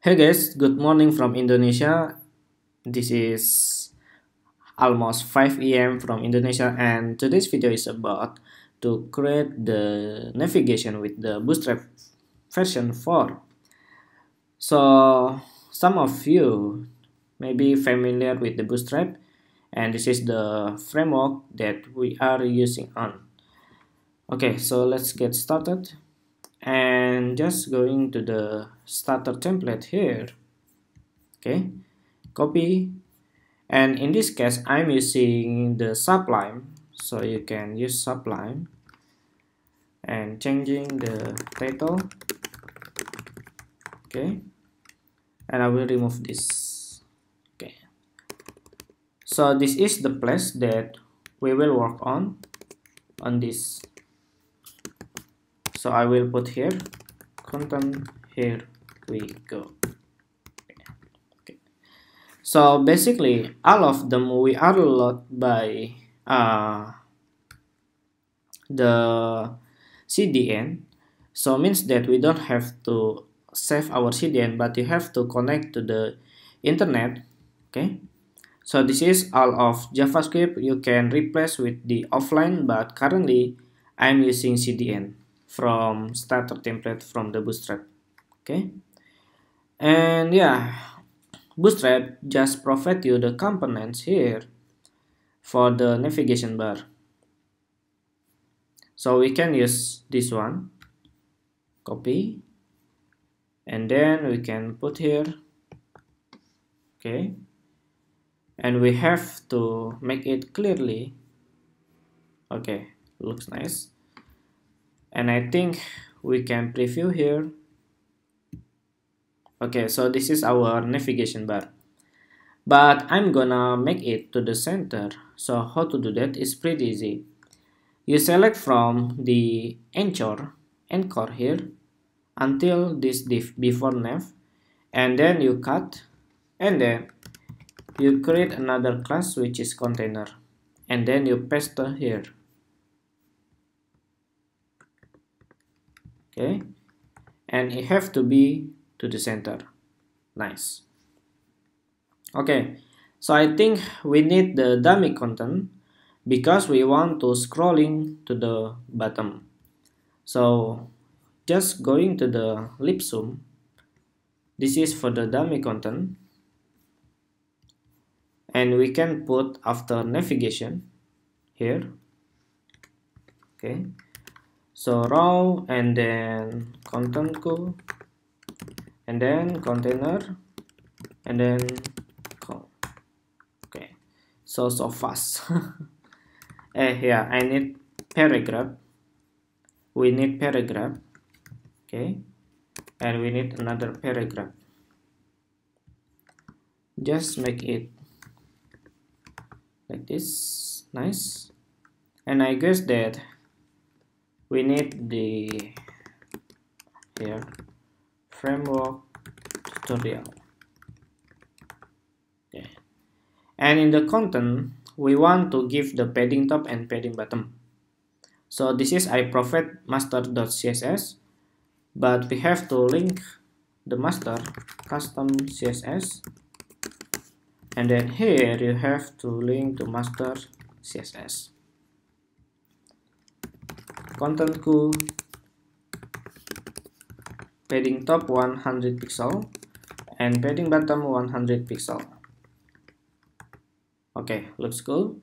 Hey guys, good morning from Indonesia. This is almost 5 am from Indonesia and today's video is about to create the navigation with the Bootstrap version 4. So some of you may be familiar with the Bootstrap and this is the framework that we are using on. Okay, so let's get started and just going to the starter template here okay copy. And in this case I'm using the sublime. So you can use sublime and changing the title okay. And I will remove this okay. So this is the place that we will work on on this so I will put here. Content here we go. Okay. so basically all of them we are loaded by uh, the CDN so means that we don't have to save our CDN but you have to connect to the internet. Okay? So this is all of JavaScript. You can replace with the offline but currently I'm using CDN from starter template from the bootstrap okay? And yeah bootstrap just provide you the components here for the navigation bar. So we can use this one copy and then we can put here okay? And we have to make it clearly okay? Looks nice and I think we can preview here. Okay so this is our navigation bar. But I'm gonna make it to the center. So how to do that is pretty easy. You select from the anchor anchor here until this div before nav. And then you cut and then you create another class which is container. And then you paste here okay? And it have to be to the center. Nice. Okay so I think we need the dummy content because we want to scrolling to the bottom. So just going to the lipsum this is for the dummy content. And we can put after navigation here. Okay so row and then contentku and then container. And then okay. So so fast. Eh yeah I need paragraph. We need paragraph. Okay. And we need another paragraph. Just make it like this. Nice. And I guess that we need the here framework tutorial. Okay and in the content we want to give the padding top and padding bottom. So this is i provide master.css but we have to link the master custom css and then here you have to link to master css contentku. Padding top 100 pixel and padding bottom 100 pixel. Okay looks cool.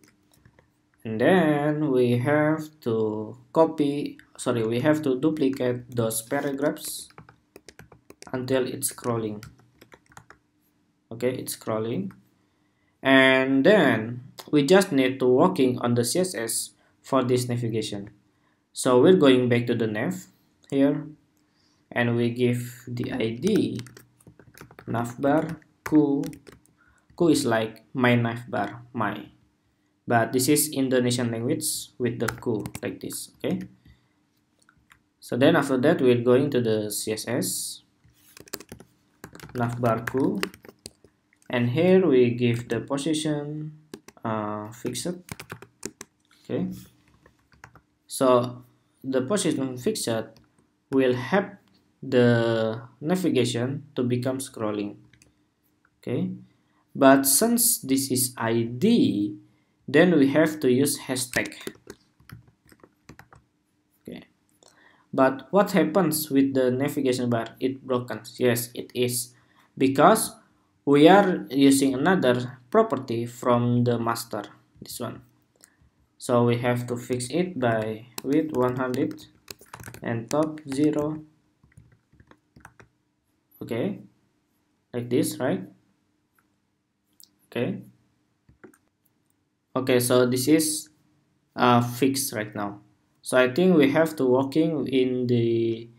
And then we have to copy sorry we have to duplicate those paragraphs until it's scrolling. Okay it's scrolling. And then we just need to working on the css for this navigation so we're going back to the nav here and we give the id navbar ku ku is like my navbar my. But this is indonesian language with the ku like this okay? So then after that we're going to the css navbar ku and here we give the position uh, fixed okay? So the position fixed will have the navigation to become scrolling. Okay? But since this is id then we have to use hashtag. Okay? But what happens with the navigation bar? It broken. Yes it is. Because we are using another property from the master this one so we have to fix it by width 100 and top 0 okay like this right? Okay. Okay so this is uh, fixed right now. So I think we have to working in the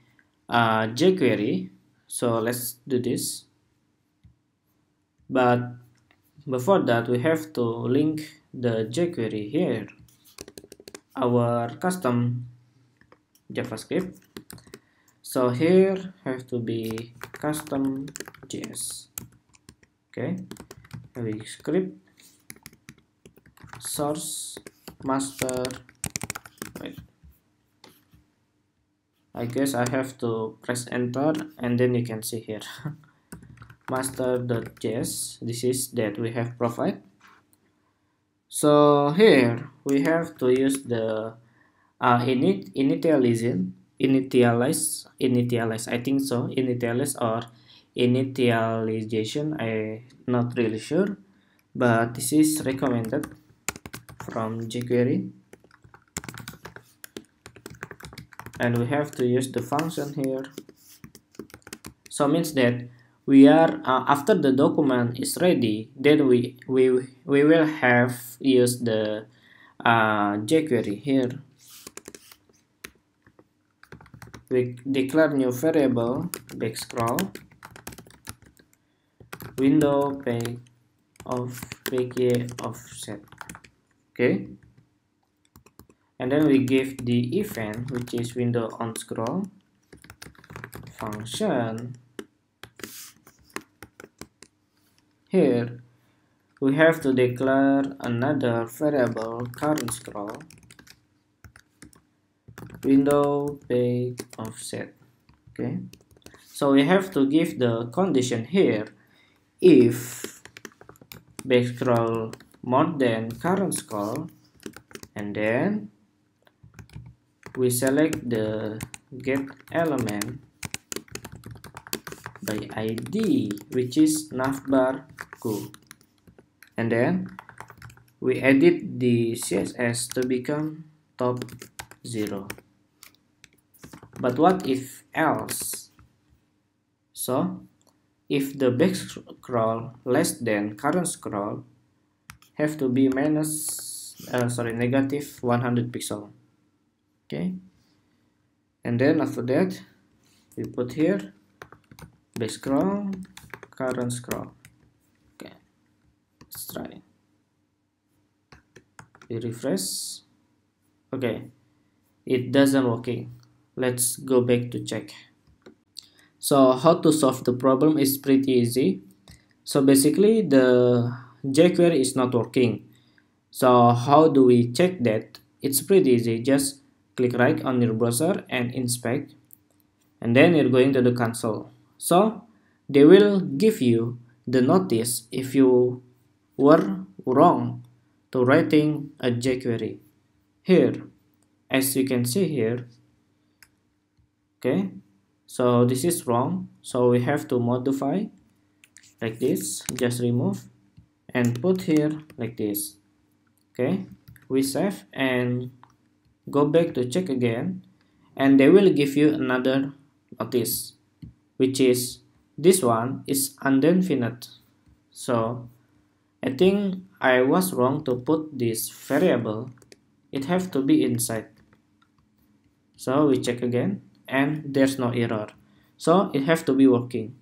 uh, jQuery. So let's do this. But before that we have to link the jQuery here our custom JavaScript. So here have to be custom JS. Okay. We script source master. Wait. I guess I have to press enter and then you can see here. Master.js this is that we have provide so here we have to use the uh, init initialization initialize initialize I think so initialize or initialization I not really sure but this is recommended from jQuery. And we have to use the function here. So means that we are uh, after the document is ready then we we we will have use the uh, jQuery here. We declare new variable back scroll window page of page offset okay? And then we give the event which is window on scroll function Here, we have to declare another variable current scroll window page offset okay? So we have to give the condition here. If back scroll more than current scroll and then we select the get element by id which is navbar ku and then we edit the css to become top 0 but what if else? So if the back scroll less than current scroll have to be minus uh, sorry negative 100 pixel. Okay? And then after that we put here back scroll current scroll. Okay. Let's try. We refresh. Okay. It doesn't working let's go back to check. So how to solve the problem is pretty easy. So basically the jQuery is not working. So how do we check that? It's pretty easy. Just click right on your browser and inspect. And then you're going to the console so they will give you the notice if you were wrong to writing a jQuery. Here, as you can see here, okay, so this is wrong, so we have to modify like this, just remove and put here like this, okay, we save and go back to check again and they will give you another notice which is this one is indefinite so I think I was wrong to put this variable. It have to be inside. So we check again and there's no error. So it have to be working.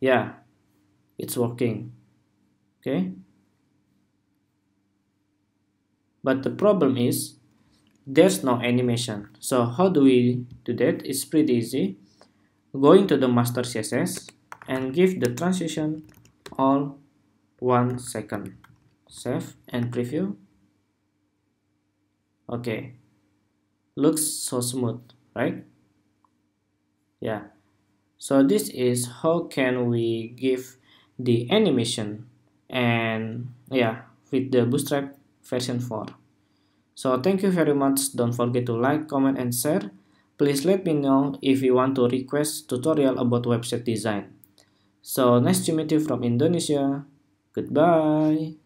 Yeah, it's working. Okay. But the problem is there's no animation. So how do we do that? It's pretty easy. Going to the master CSS and give the transition all one second. Save and preview. Okay. Looks so smooth right? Yeah. So this is how can we give the animation and yeah with the bootstrap version 4 so thank you very much. Don't forget to like comment and share please let me know if you want to request tutorial about website design. So nice to meet you from indonesia. Goodbye